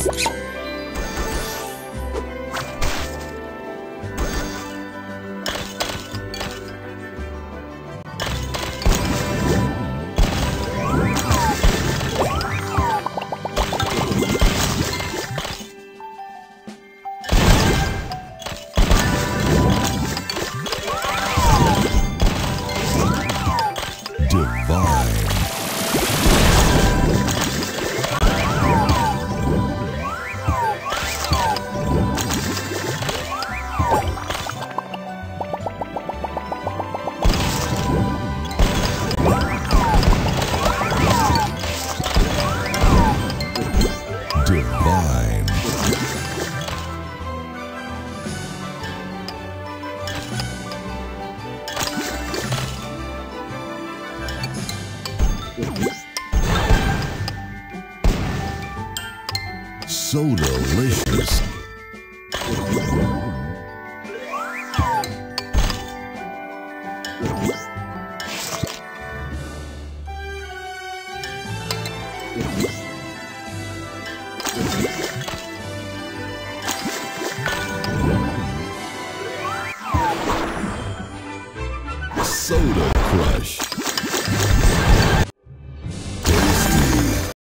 Divine. So delicious. Soda Crush.